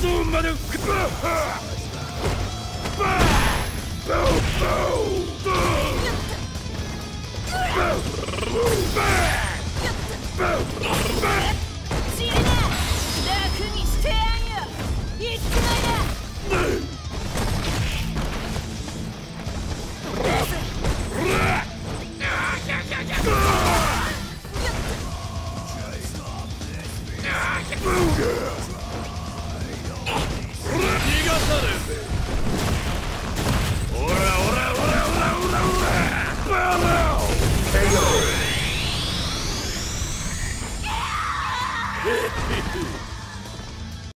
ゾーンまでバッハバッ Hehehehe